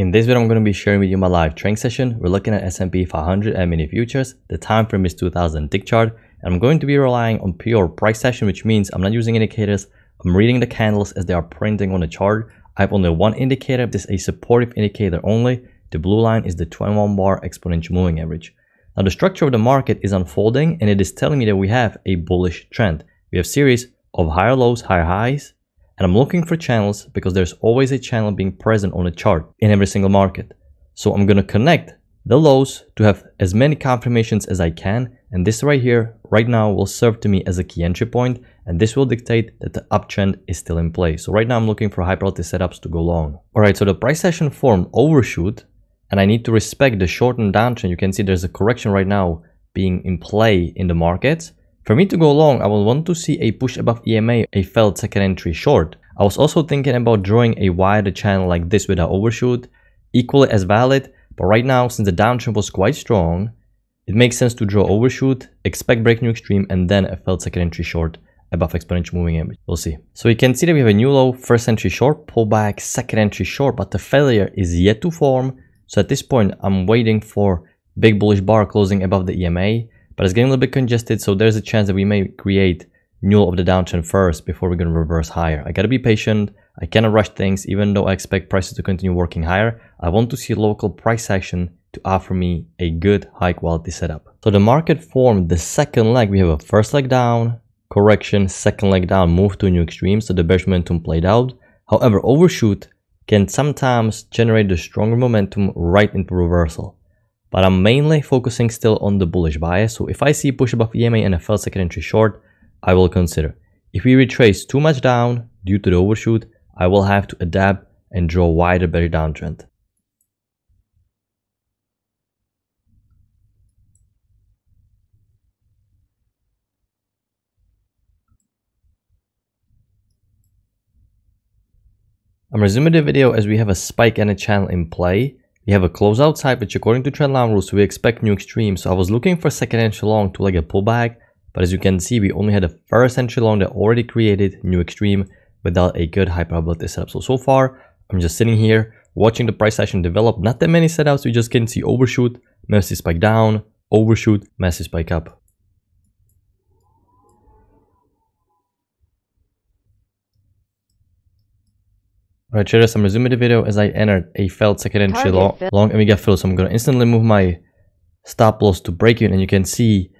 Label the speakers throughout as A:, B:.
A: In this video, I'm going to be sharing with you my live trading session. We're looking at S&P 500 E-mini futures. The time frame is 2000 tick chart. And I'm going to be relying on pure price action, which means I'm not using indicators. I'm reading the candles as they are printing on the chart. I have only one indicator. This is a supportive indicator only. The blue line is the 21 bar exponential moving average. Now the structure of the market is unfolding and it is telling me that we have a bullish trend. We have series of higher lows, higher highs, and I'm looking for channels because there's always a channel being present on a chart in every single market. So I'm going to connect the lows to have as many confirmations as I can. And this right here, right now will serve to me as a key entry point, And this will dictate that the uptrend is still in place. So right now I'm looking for high probability setups to go long. All right, so the price action formed overshoot and I need to respect the short and downtrend. You can see there's a correction right now being in play in the markets. For me to go long, I will want to see a push above EMA, a failed second entry short. I was also thinking about drawing a wider channel like this with an overshoot, equally as valid, but right now, since the downtrend was quite strong, it makes sense to draw overshoot, expect break new extreme, and then a failed second entry short above exponential moving average. We'll see. So you can see that we have a new low, first entry short, pullback, second entry short, but the failure is yet to form. So at this point, I'm waiting for big bullish bar closing above the EMA but it's getting a little bit congested, so there's a chance that we may create null of the downtrend first before we're going to reverse higher. I got to be patient. I cannot rush things, even though I expect prices to continue working higher. I want to see local price action to offer me a good high quality setup. So the market formed the second leg. We have a first leg down, correction, second leg down, move to a new extreme. So the bearish momentum played out. However, overshoot can sometimes generate the stronger momentum right into reversal but I'm mainly focusing still on the bullish bias. So if I see push above EMA and a failed second entry short, I will consider. If we retrace too much down due to the overshoot, I will have to adapt and draw wider bearish downtrend. I'm resuming the video as we have a spike and a channel in play. We have a closeout side, which according to trendline rules, we expect new extreme. So I was looking for second entry long to like a pullback, but as you can see, we only had a first entry long that already created new extreme without a good high probability setup. So, so far, I'm just sitting here watching the price action develop. Not that many setups, we just can see overshoot, massive spike down, overshoot, massive spike up. Alright, traders, I'm resuming the video as I entered a failed second entry long, long and we get filled. So I'm going to instantly move my stop loss to break even. And you can see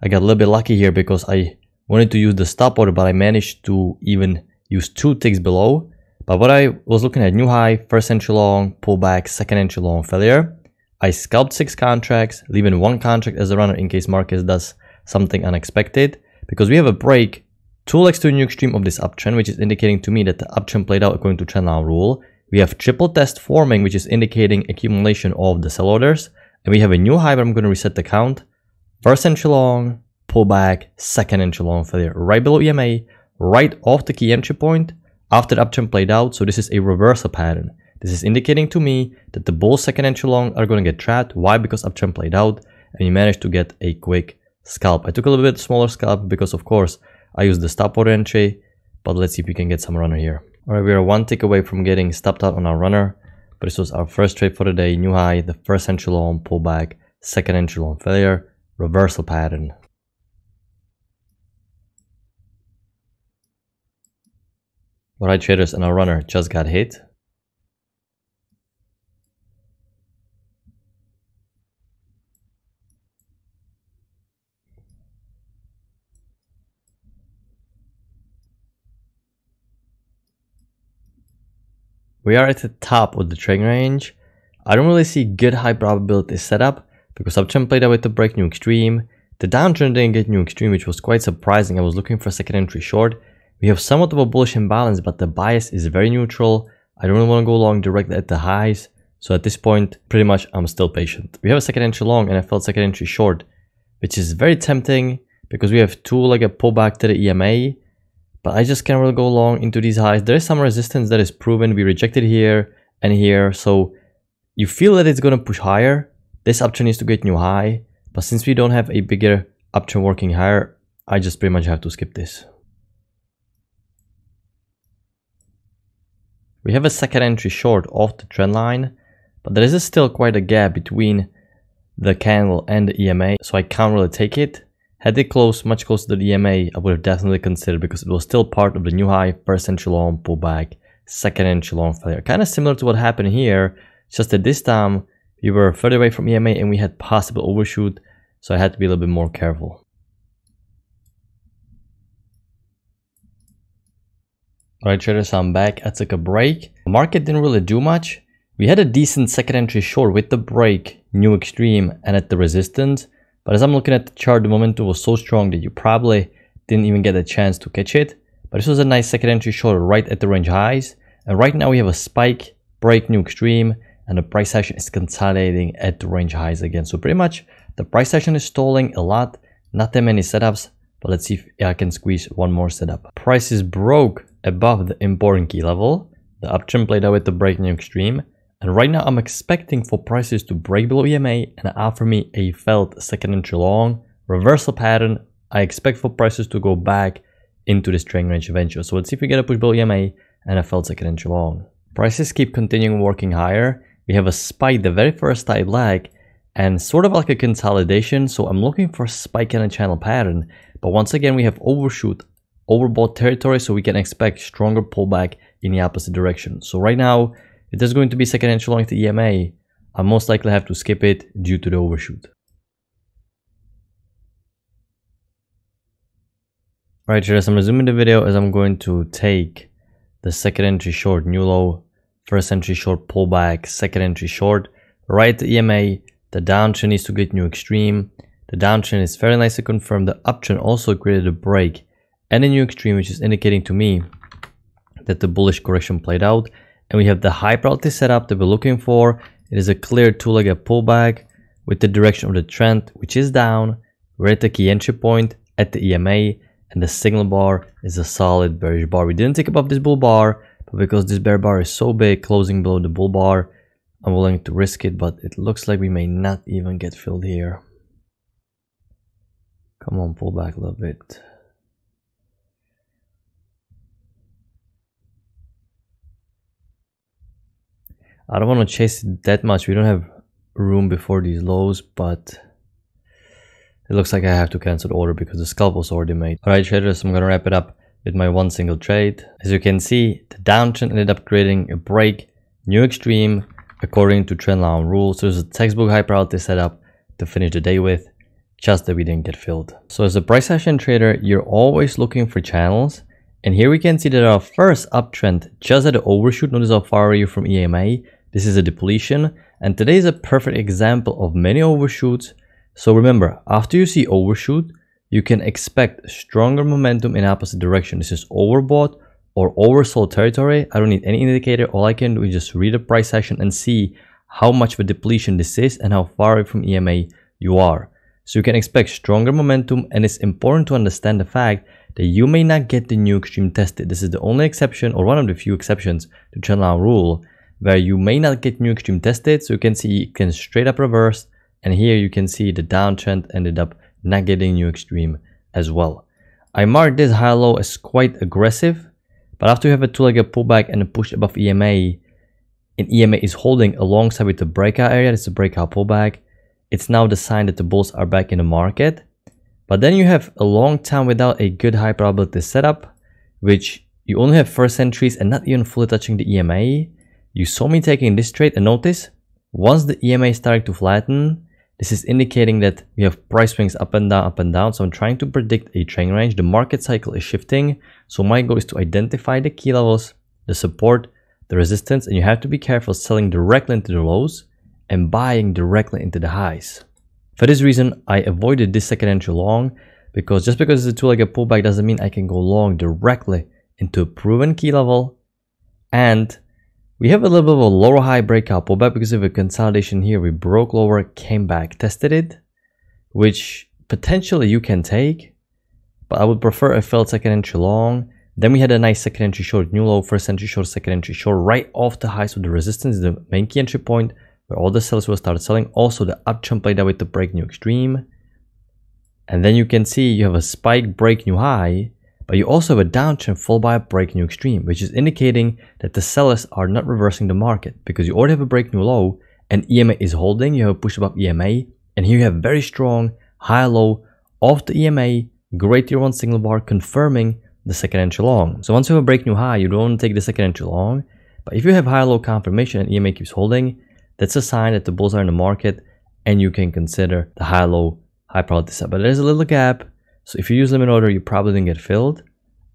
A: I got a little bit lucky here because I wanted to use the stop order, but I managed to even use two ticks below. But what I was looking at, new high, first entry long, pullback, second entry long, failure. I scalped six contracts, leaving one contract as a runner in case Marcus does something unexpected. Because we have a break Two legs to a new extreme of this uptrend, which is indicating to me that the uptrend played out according to trend trendline rule. We have triple test forming, which is indicating accumulation of the sell orders. And we have a new high, but I'm going to reset the count. First entry long, pullback, second entry long failure, right below EMA, right off the key entry point after the uptrend played out. So this is a reversal pattern. This is indicating to me that the bull second entry long are going to get trapped. Why? Because uptrend played out and you managed to get a quick scalp. I took a little bit smaller scalp because of course I use the stop order entry, but let's see if we can get some runner here. All right, we are one tick away from getting stopped out on our runner, but this was our first trade for the day, new high, the first entry long pullback, second entry long failure, reversal pattern. All right, traders, and our runner just got hit. We are at the top of the trading range. I don't really see good high probability setup because uptrend played with the break new extreme. The downtrend didn't get new extreme, which was quite surprising. I was looking for a second entry short. We have somewhat of a bullish imbalance, but the bias is very neutral. I don't really want to go long directly at the highs. So at this point, pretty much I'm still patient. We have a second entry long and I felt second entry short, which is very tempting because we have two like a pullback to the EMA but I just can't really go long into these highs. There is some resistance that is proven. We rejected here and here. So you feel that it's going to push higher. This uptrend needs to get new high. But since we don't have a bigger uptrend working higher, I just pretty much have to skip this. We have a second entry short off the trend line. but there is still quite a gap between the candle and the EMA, so I can't really take it. Had it closed much closer to the EMA, I would have definitely considered because it was still part of the new high, first inch long pullback, second inch long failure. Kind of similar to what happened here, just that this time we were further away from EMA and we had possible overshoot, so I had to be a little bit more careful. Alright traders, I'm back. I took a break. The market didn't really do much. We had a decent second entry short with the break, new extreme, and at the resistance. But as I'm looking at the chart, the momentum was so strong that you probably didn't even get a chance to catch it. But this was a nice second entry short right at the range highs. And right now we have a spike, break, new extreme, and the price action is consolidating at the range highs again. So pretty much the price action is stalling a lot, not that many setups, but let's see if I can squeeze one more setup. Prices broke above the important key level. The uptrend played out with the break new extreme. And right now I'm expecting for prices to break below EMA and offer me a felt second entry long reversal pattern. I expect for prices to go back into this trend range eventually. So let's see if we get a push below EMA and a felt second entry long. Prices keep continuing working higher. We have a spike the very first type lag and sort of like a consolidation. So I'm looking for a spike in a channel pattern. But once again, we have overshoot overbought territory, so we can expect stronger pullback in the opposite direction. So right now, if there's going to be second entry long to EMA, I most likely have to skip it due to the overshoot. Alright traders, I'm resuming the video as I'm going to take the second entry short new low, first entry short pullback, second entry short, right the EMA, the downtrend needs to get new extreme, the downtrend is very nicely confirmed, the uptrend also created a break and a new extreme, which is indicating to me that the bullish correction played out. And we have the high probability setup that we're looking for. It is a clear two-legged pullback with the direction of the trend, which is down. We're at the key entry point at the EMA, and the signal bar is a solid bearish bar. We didn't take above this bull bar, but because this bear bar is so big, closing below the bull bar, I'm willing to risk it, but it looks like we may not even get filled here. Come on, pull back a little bit. I don't want to chase it that much. We don't have room before these lows, but it looks like I have to cancel the order because the scalp was already made. Alright traders, I'm gonna wrap it up with my one single trade. As you can see, the downtrend ended up creating a break, new extreme, according to trendline rules. So it's a textbook probability setup to finish the day with, just that we didn't get filled. So as a price action trader, you're always looking for channels. And here we can see that our first uptrend just at the overshoot, notice how far are you from EMA, this is a depletion and today is a perfect example of many overshoots. So remember, after you see overshoot, you can expect stronger momentum in opposite direction. This is overbought or oversold territory. I don't need any indicator. All I can do is just read the price action and see how much of a depletion this is and how far away from EMA you are. So you can expect stronger momentum and it's important to understand the fact that you may not get the new extreme tested. This is the only exception or one of the few exceptions to trendline rule where you may not get new extreme tested. So you can see it can straight up reverse. And here you can see the downtrend ended up not getting new extreme as well. I marked this high low as quite aggressive, but after you have a two-legged pullback and a push above EMA, and EMA is holding alongside with the breakout area, it's a breakout pullback, it's now the sign that the bulls are back in the market. But then you have a long time without a good high probability setup, which you only have first entries and not even fully touching the EMA. You saw me taking this trade and notice, once the EMA started to flatten, this is indicating that we have price swings up and down, up and down. So I'm trying to predict a trend range. The market cycle is shifting. So my goal is to identify the key levels, the support, the resistance, and you have to be careful selling directly into the lows and buying directly into the highs. For this reason, I avoided this second entry long because just because it's a two-legged pullback doesn't mean I can go long directly into a proven key level and we have a little bit of a lower high breakout pullback because of a consolidation here. We broke lower, came back, tested it, which potentially you can take, but I would prefer a failed second entry long. Then we had a nice second entry short, new low, first entry short, second entry short, right off the highs with the resistance, the main key entry point where all the sellers will start selling. Also, the uptrend played out with the break new extreme. And then you can see you have a spike break new high but you also have a downtrend followed by a break new extreme, which is indicating that the sellers are not reversing the market because you already have a break new low and EMA is holding, you have a push above EMA, and here you have very strong high low of the EMA, great tier 1 signal bar confirming the second entry long. So once you have a break new high, you don't want to take the second entry long, but if you have high low confirmation and EMA keeps holding, that's a sign that the bulls are in the market and you can consider the high low high probability set. But there's a little gap, so if you use limit order, you probably didn't get filled.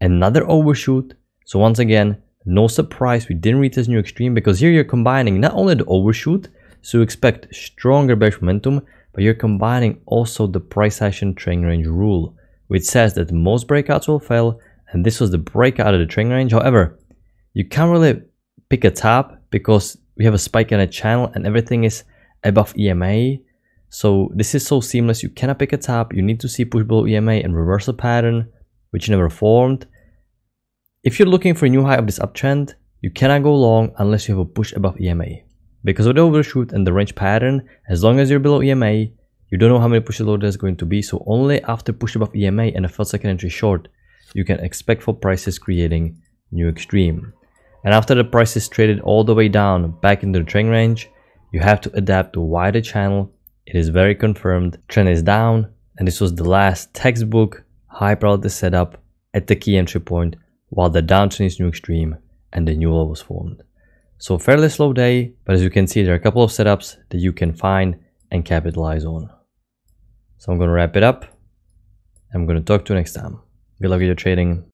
A: Another overshoot. So once again, no surprise we didn't reach this new extreme because here you're combining not only the overshoot, so you expect stronger bearish momentum, but you're combining also the price action trading range rule, which says that most breakouts will fail, and this was the breakout of the trading range. However, you can't really pick a top because we have a spike in a channel and everything is above EMA. So this is so seamless, you cannot pick a top, you need to see push below EMA and reversal pattern, which never formed. If you're looking for a new high of this uptrend, you cannot go long unless you have a push above EMA. Because of the overshoot and the range pattern, as long as you're below EMA, you don't know how many pushes low there's going to be, so only after push above EMA and a first second entry short, you can expect for prices creating new extreme. And after the price is traded all the way down back into the trend range, you have to adapt to wider channel. It is very confirmed. Trend is down, and this was the last textbook high probability setup at the key entry point while the downtrend is new extreme and the new low was formed. So fairly slow day, but as you can see, there are a couple of setups that you can find and capitalize on. So I'm going to wrap it up. I'm going to talk to you next time. Good luck with your trading.